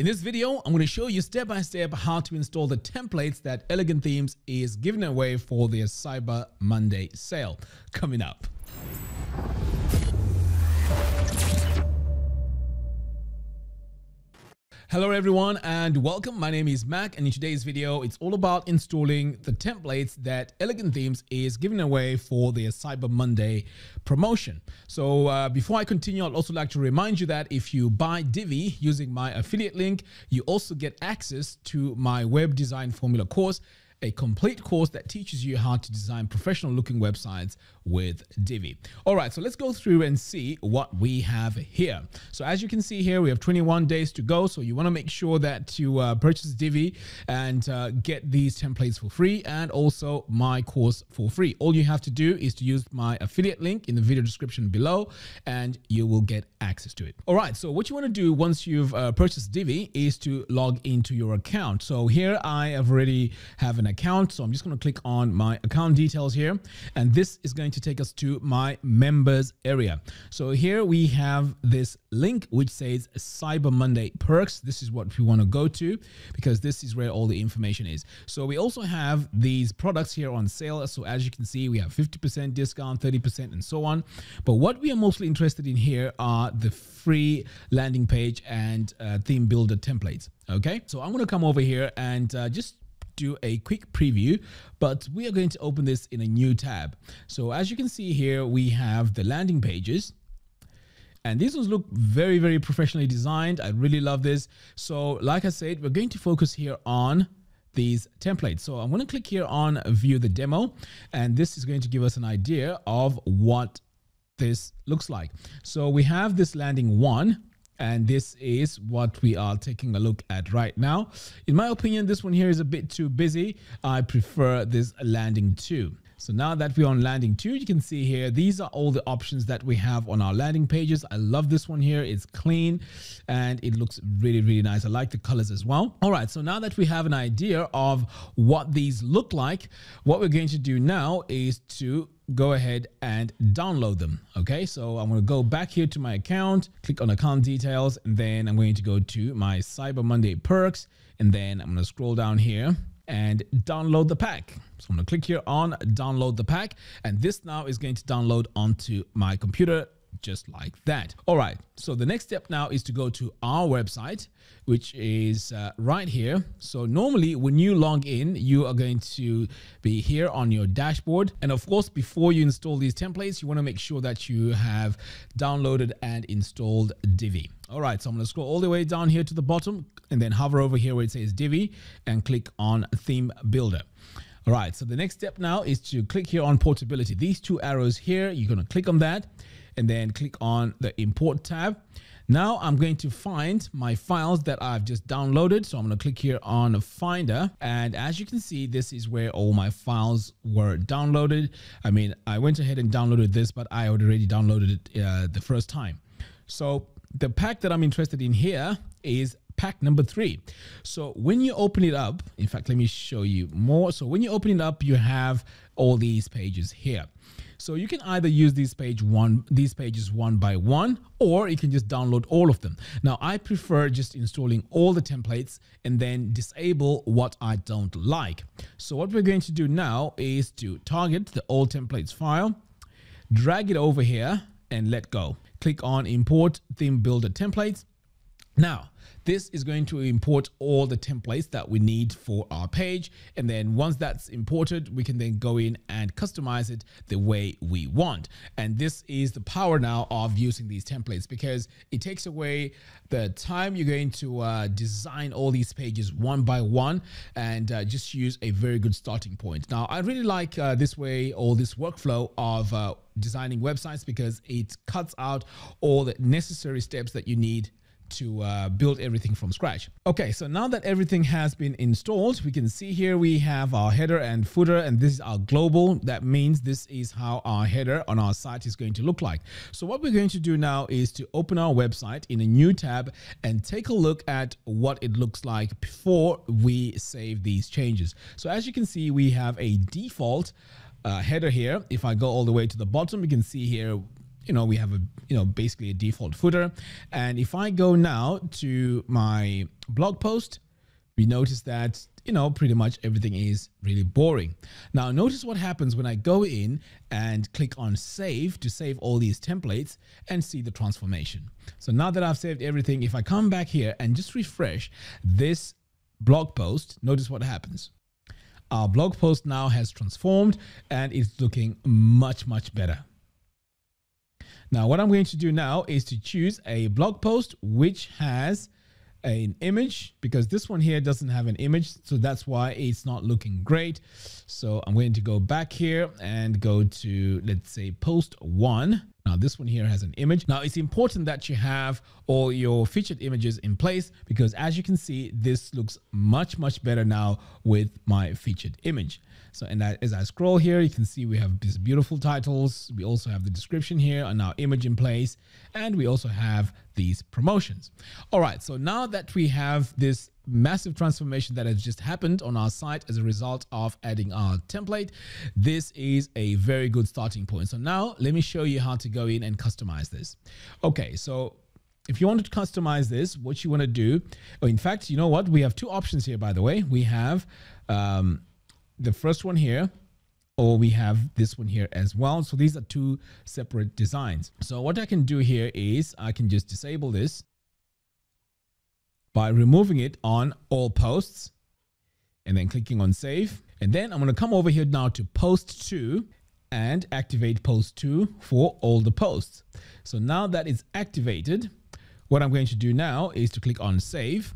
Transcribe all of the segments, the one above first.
In this video, I'm going to show you step by step how to install the templates that Elegant Themes is giving away for their Cyber Monday sale coming up. Hello everyone and welcome. My name is Mak and in today's video, it's all about installing the templates that Elegant Themes is giving away for their Cyber Monday promotion. So uh, before I continue, I'd also like to remind you that if you buy Divi using my affiliate link, you also get access to my web design formula course a complete course that teaches you how to design professional looking websites with Divi. All right, so let's go through and see what we have here. So as you can see here, we have 21 days to go. So you want to make sure that you uh, purchase Divi and uh, get these templates for free and also my course for free. All you have to do is to use my affiliate link in the video description below and you will get access to it. All right, so what you want to do once you've uh, purchased Divi is to log into your account. So here I have already have an account. So I'm just going to click on my account details here. And this is going to take us to my members area. So here we have this link which says Cyber Monday perks. This is what we want to go to because this is where all the information is. So we also have these products here on sale. So as you can see, we have 50% discount, 30% and so on. But what we are mostly interested in here are the free landing page and uh, theme builder templates. Okay, so I'm going to come over here and uh, just do a quick preview, but we are going to open this in a new tab. So as you can see here, we have the landing pages. And these ones look very, very professionally designed. I really love this. So like I said, we're going to focus here on these templates. So I'm going to click here on view the demo, and this is going to give us an idea of what this looks like. So we have this landing one, and this is what we are taking a look at right now. In my opinion, this one here is a bit too busy. I prefer this landing two. So now that we're on landing two, you can see here, these are all the options that we have on our landing pages. I love this one here. It's clean and it looks really, really nice. I like the colors as well. All right. So now that we have an idea of what these look like, what we're going to do now is to go ahead and download them. Okay, so I'm going to go back here to my account, click on account details, and then I'm going to go to my Cyber Monday perks, and then I'm going to scroll down here and download the pack. So I'm to click here on download the pack, and this now is going to download onto my computer just like that. All right, so the next step now is to go to our website, which is uh, right here. So normally when you log in, you are going to be here on your dashboard. And of course, before you install these templates, you wanna make sure that you have downloaded and installed Divi. All right, so I'm gonna scroll all the way down here to the bottom and then hover over here where it says Divi and click on Theme Builder. All right, so the next step now is to click here on portability. These two arrows here, you're gonna click on that and then click on the import tab. Now I'm going to find my files that I've just downloaded. So I'm going to click here on Finder. And as you can see, this is where all my files were downloaded. I mean, I went ahead and downloaded this, but I already downloaded it uh, the first time. So the pack that I'm interested in here is pack number three. So when you open it up, in fact, let me show you more. So when you open it up, you have all these pages here. So you can either use these page one, these pages one by one, or you can just download all of them. Now I prefer just installing all the templates and then disable what I don't like. So what we're going to do now is to target the all templates file, drag it over here and let go. Click on import theme builder templates. Now, this is going to import all the templates that we need for our page. And then once that's imported, we can then go in and customize it the way we want. And this is the power now of using these templates because it takes away the time you're going to uh, design all these pages one by one and uh, just use a very good starting point. Now, I really like uh, this way or this workflow of uh, designing websites because it cuts out all the necessary steps that you need to uh, build everything from scratch. Okay, so now that everything has been installed, we can see here we have our header and footer, and this is our global. That means this is how our header on our site is going to look like. So what we're going to do now is to open our website in a new tab and take a look at what it looks like before we save these changes. So as you can see, we have a default uh, header here. If I go all the way to the bottom, you can see here you know, we have a, you know, basically a default footer. And if I go now to my blog post, we notice that, you know, pretty much everything is really boring. Now, notice what happens when I go in and click on save to save all these templates and see the transformation. So now that I've saved everything, if I come back here and just refresh this blog post, notice what happens. Our blog post now has transformed and it's looking much, much better. Now, what I'm going to do now is to choose a blog post which has an image because this one here doesn't have an image. So that's why it's not looking great. So I'm going to go back here and go to, let's say post one. Now this one here has an image. Now it's important that you have all your featured images in place because as you can see, this looks much, much better now with my featured image. So and as I scroll here, you can see we have these beautiful titles. We also have the description here and our image in place. And we also have these promotions. All right, so now that we have this massive transformation that has just happened on our site as a result of adding our template, this is a very good starting point. So now let me show you how to go in and customize this. Okay, so if you want to customize this, what you want to do, oh, in fact, you know what? We have two options here, by the way. We have um, the first one here, or we have this one here as well. So these are two separate designs. So what I can do here is I can just disable this by removing it on all posts and then clicking on save. And then I'm going to come over here now to post two and activate post two for all the posts. So now that is activated, what I'm going to do now is to click on save.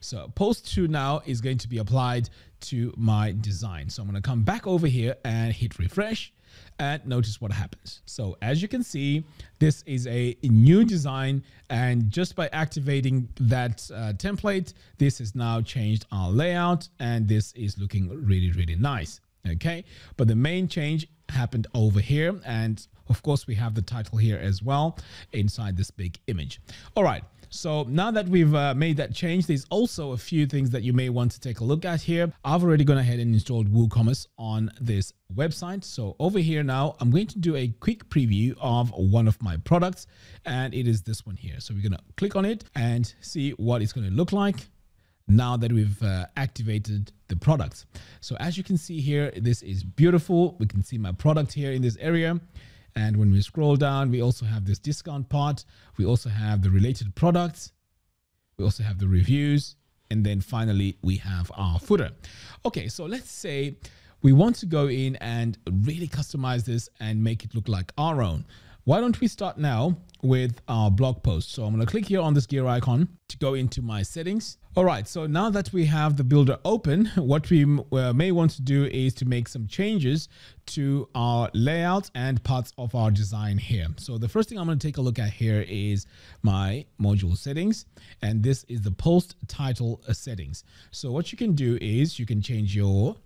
So post two now is going to be applied to my design. So I'm going to come back over here and hit refresh and notice what happens. So as you can see, this is a new design and just by activating that uh, template, this has now changed our layout and this is looking really, really nice. Okay, but the main change happened over here and of course we have the title here as well inside this big image. All right. So now that we've uh, made that change, there's also a few things that you may want to take a look at here. I've already gone ahead and installed WooCommerce on this website. So over here now, I'm going to do a quick preview of one of my products and it is this one here. So we're going to click on it and see what it's going to look like now that we've uh, activated the product. So as you can see here, this is beautiful. We can see my product here in this area. And when we scroll down, we also have this discount part. We also have the related products. We also have the reviews. And then finally, we have our footer. Okay, so let's say we want to go in and really customize this and make it look like our own. Why don't we start now with our blog post? So I'm going to click here on this gear icon to go into my settings. All right, so now that we have the builder open, what we uh, may want to do is to make some changes to our layout and parts of our design here. So the first thing I'm going to take a look at here is my module settings, and this is the post title settings. So what you can do is you can change your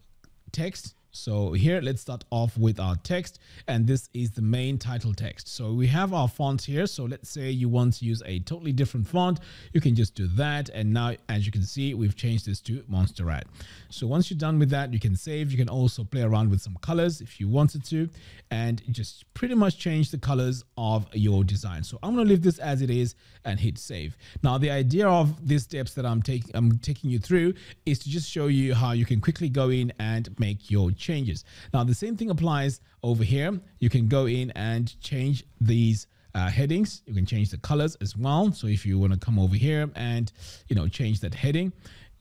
text so here, let's start off with our text and this is the main title text. So we have our font here. So let's say you want to use a totally different font, you can just do that. And now, as you can see, we've changed this to Monster Montserrat. So once you're done with that, you can save. You can also play around with some colors if you wanted to, and just pretty much change the colors of your design. So I'm going to leave this as it is and hit save. Now, the idea of these steps that I'm taking, I'm taking you through is to just show you how you can quickly go in and make your changes. Now, the same thing applies over here. You can go in and change these uh, headings. You can change the colors as well. So if you want to come over here and, you know, change that heading,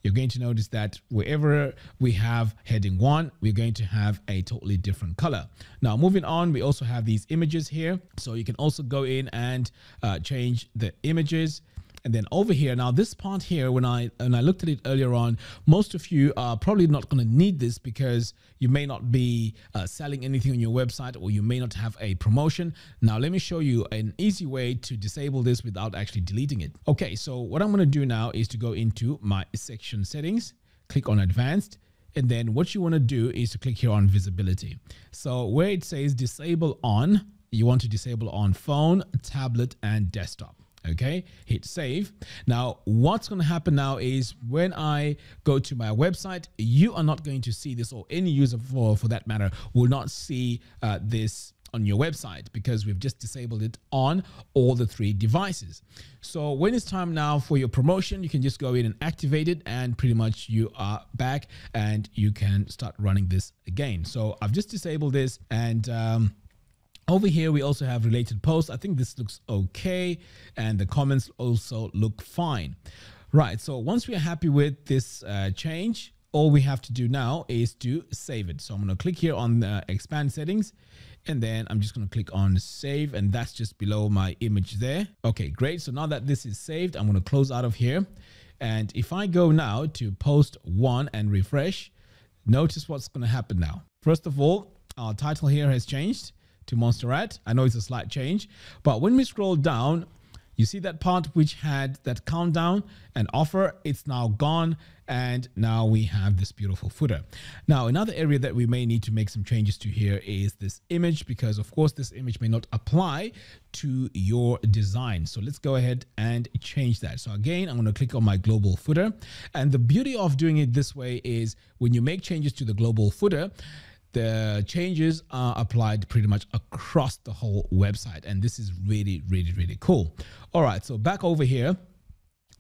you're going to notice that wherever we have heading one, we're going to have a totally different color. Now, moving on, we also have these images here. So you can also go in and uh, change the images. And then over here, now this part here, when I when I looked at it earlier on, most of you are probably not going to need this because you may not be uh, selling anything on your website or you may not have a promotion. Now, let me show you an easy way to disable this without actually deleting it. Okay, so what I'm going to do now is to go into my section settings, click on advanced, and then what you want to do is to click here on visibility. So where it says disable on, you want to disable on phone, tablet, and desktop okay hit save now what's going to happen now is when i go to my website you are not going to see this or any user for for that matter will not see uh, this on your website because we've just disabled it on all the three devices. So when it's time now for your promotion, you can just go in and activate it and pretty much you are back and you can start running this again. So I've just disabled this and um, over here, we also have related posts. I think this looks okay. And the comments also look fine. Right. So once we are happy with this uh, change, all we have to do now is to save it. So I'm going to click here on the expand settings and then I'm just going to click on save and that's just below my image there. Okay, great. So now that this is saved, I'm going to close out of here. And if I go now to post one and refresh, notice what's going to happen now. First of all, our title here has changed to Montserrat. I know it's a slight change, but when we scroll down, you see that part which had that countdown and offer, it's now gone. And now we have this beautiful footer. Now, another area that we may need to make some changes to here is this image, because of course this image may not apply to your design. So let's go ahead and change that. So again, I'm going to click on my global footer. And the beauty of doing it this way is when you make changes to the global footer, the changes are applied pretty much across the whole website. And this is really, really, really cool. All right, so back over here.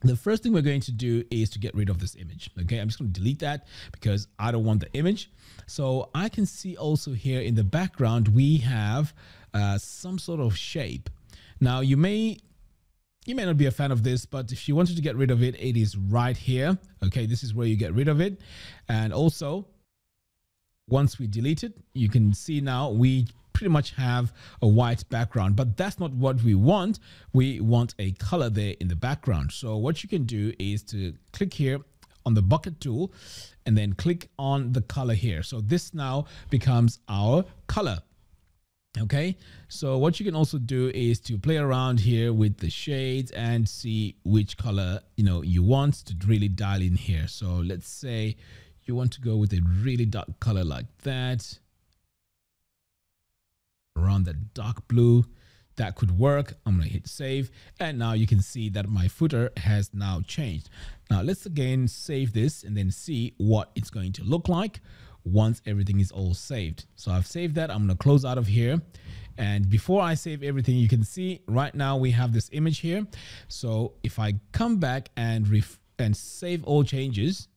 The first thing we're going to do is to get rid of this image. Okay, I'm just going to delete that because I don't want the image. So I can see also here in the background, we have uh, some sort of shape. Now you may you may not be a fan of this, but if you wanted to get rid of it, it is right here. Okay, this is where you get rid of it. And also once we delete it, you can see now we pretty much have a white background, but that's not what we want. We want a color there in the background. So what you can do is to click here on the bucket tool and then click on the color here. So this now becomes our color. Okay, so what you can also do is to play around here with the shades and see which color you know you want to really dial in here. So let's say you want to go with a really dark color like that. Around that dark blue that could work. I'm to hit save. And now you can see that my footer has now changed. Now let's again save this and then see what it's going to look like once everything is all saved. So i've saved that. I'm to close out of here. And before I save everything, you can see right now we have this image here. So if I come back and and save all changes,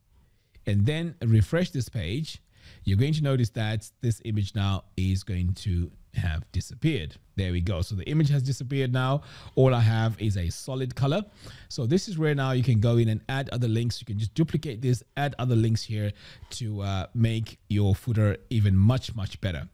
and then refresh this page, you're going to notice that this image now is going to have disappeared. There we go. So the image has disappeared now. All I have is a solid color. So this is where now you can go in and add other links. You can just duplicate this, add other links here to uh, make your footer even much, much better.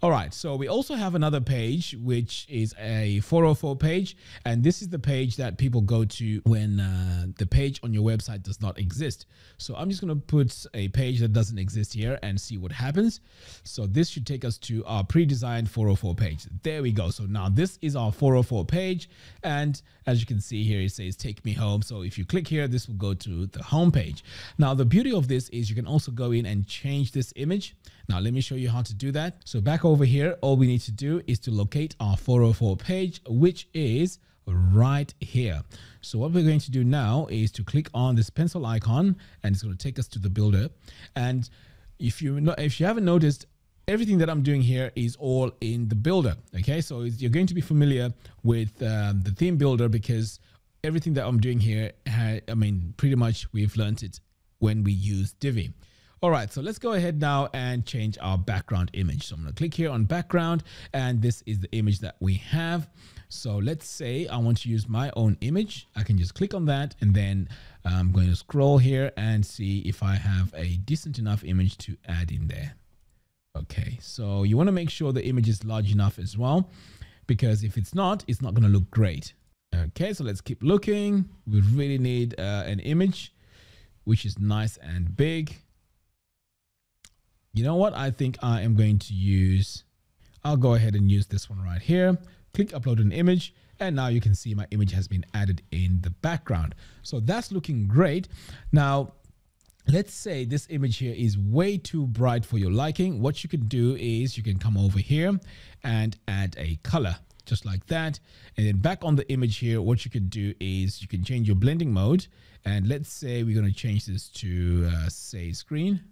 All right, so we also have another page, which is a 404 page. And this is the page that people go to when uh, the page on your website does not exist. So I'm just going to put a page that doesn't exist here and see what happens. So this should take us to our pre-designed 404 page. There we go. So now this is our 404 page. And as you can see here, it says take me home. So if you click here, this will go to the home page. Now, the beauty of this is you can also go in and change this image. Now, let me show you how to do that. So back over here, all we need to do is to locate our 404 page, which is right here. So what we're going to do now is to click on this pencil icon and it's going to take us to the builder. And if you know, if you haven't noticed, everything that I'm doing here is all in the builder. Okay, so you're going to be familiar with um, the theme builder because everything that I'm doing here, I mean, pretty much we've learned it when we use Divi. All right, so let's go ahead now and change our background image. So I'm going to click here on background and this is the image that we have. So let's say I want to use my own image. I can just click on that and then I'm going to scroll here and see if I have a decent enough image to add in there. Okay, so you want to make sure the image is large enough as well, because if it's not, it's not going to look great. Okay, so let's keep looking. We really need uh, an image which is nice and big you know what? I think I am going to use, I'll go ahead and use this one right here. Click upload an image. And now you can see my image has been added in the background. So that's looking great. Now, let's say this image here is way too bright for your liking. What you can do is you can come over here and add a color just like that. And then back on the image here, what you can do is you can change your blending mode. And let's say we're going to change this to uh, say screen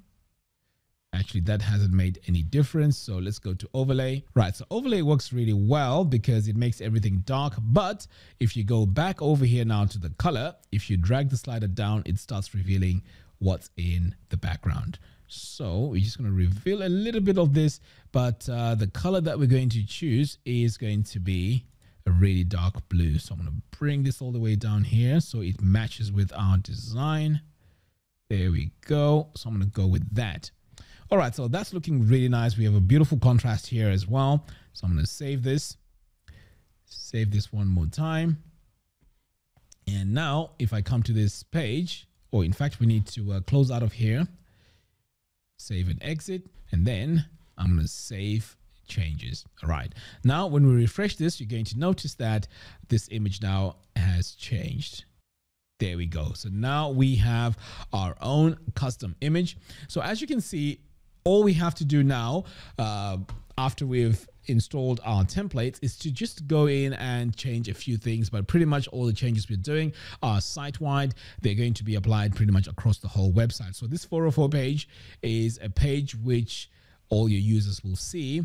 Actually, that hasn't made any difference. So let's go to overlay. Right, so overlay works really well because it makes everything dark. But if you go back over here now to the color, if you drag the slider down, it starts revealing what's in the background. So we're just going to reveal a little bit of this, but uh, the color that we're going to choose is going to be a really dark blue. So I'm going to bring this all the way down here so it matches with our design. There we go. So I'm going to go with that. All right, so that's looking really nice. We have a beautiful contrast here as well. So I'm going to save this. Save this one more time. And now if I come to this page, or in fact, we need to uh, close out of here, save and exit, and then I'm going to save changes. All right. Now, when we refresh this, you're going to notice that this image now has changed. There we go. So now we have our own custom image. So as you can see, all we have to do now uh, after we've installed our templates is to just go in and change a few things but pretty much all the changes we're doing are site-wide they're going to be applied pretty much across the whole website so this 404 page is a page which all your users will see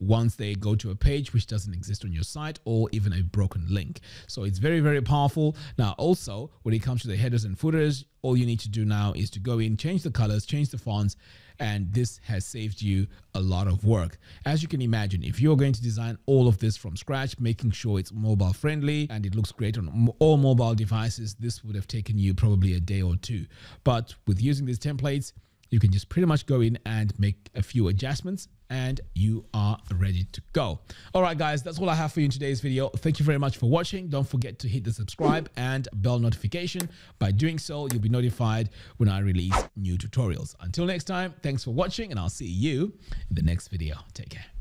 once they go to a page which doesn't exist on your site or even a broken link. So it's very, very powerful. Now, also, when it comes to the headers and footers, all you need to do now is to go in, change the colors, change the fonts, and this has saved you a lot of work. As you can imagine, if you're going to design all of this from scratch, making sure it's mobile friendly and it looks great on all mobile devices, this would have taken you probably a day or two. But with using these templates, you can just pretty much go in and make a few adjustments and you are ready to go. All right, guys, that's all I have for you in today's video. Thank you very much for watching. Don't forget to hit the subscribe and bell notification. By doing so, you'll be notified when I release new tutorials. Until next time, thanks for watching and I'll see you in the next video. Take care.